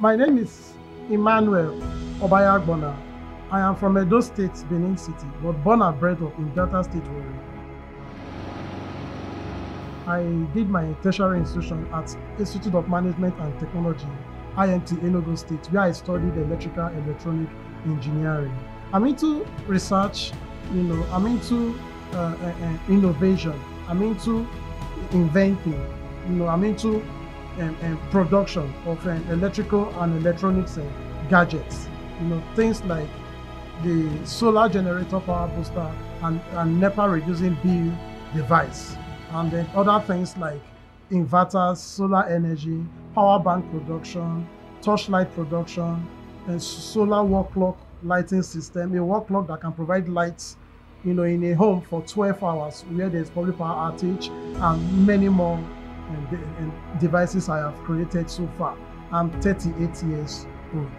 My name is Emmanuel Obayagbona. I am from Edo State, Benin City, but born and bred up in Delta State, Warri. I did my tertiary institution at Institute of Management and Technology, IMT Enugu State, where I studied electrical and electronic engineering. I'm into research, you know, I'm into uh, uh, uh, innovation, I'm into inventing, you know, I'm into production of um, electrical and electronics uh, gadgets, you know, things like the solar generator power booster and, and NEPA reducing bill device, and then other things like inverters, solar energy, power bank production, torchlight production, and solar wall clock lighting system, a wall clock that can provide lights you know, in a home for 12 hours where there's public power outage and many more and, and devices I have created so far. I'm 38 years old.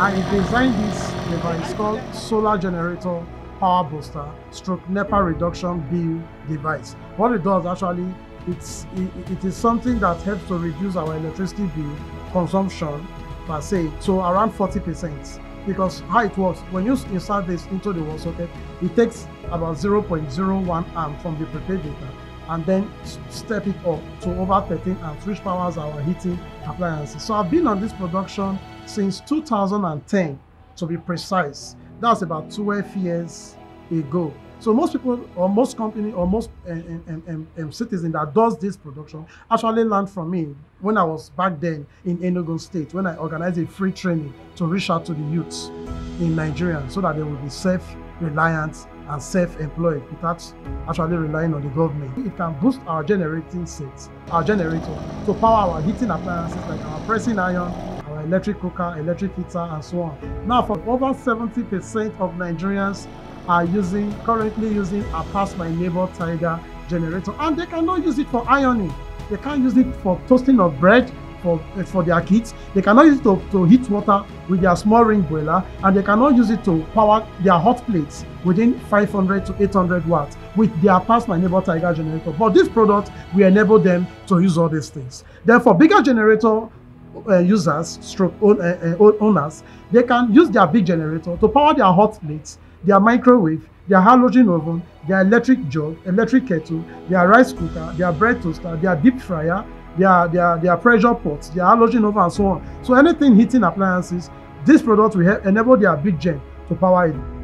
I designed this device called Solar Generator Power Booster stroke NEPA reduction bill device. What it does actually, it's, it, it is something that helps to reduce our electricity bill consumption per se to around 40% because how it works, when you insert this into the wall socket, it takes about 0.01 amp from the prepaid data and then step it up to over 13 amps, which powers our heating appliances. So I've been on this production since 2010, to be precise. That's about 12 years ago. So most people, or most company, or most um, um, um, citizen that does this production actually learned from me when I was back then in Enugu State, when I organized a free training to reach out to the youths in Nigeria so that they will be self-reliant and self-employed without actually relying on the government. It can boost our generating sets, our generator, to power our heating appliances like our pressing iron, our electric cooker, electric heater, and so on. Now, for over 70% of Nigerians are using, currently using a Pass My Neighbor Tiger generator, and they cannot use it for ironing. They can't use it for toasting of bread, for, for their kids. They cannot use it to, to heat water with their small ring boiler, and they cannot use it to power their hot plates within 500 to 800 watts with their Pass My Neighbor Tiger generator. But this product will enable them to use all these things. Therefore, bigger generator uh, users, stroke own, uh, uh, owners, they can use their big generator to power their hot plates, their microwave, their halogen oven, their electric jug, electric kettle, their rice cooker, their bread toaster, their deep fryer, their, their, their pressure pots, their halogen oven, and so on. So anything heating appliances, this product will enable their big gen to power it.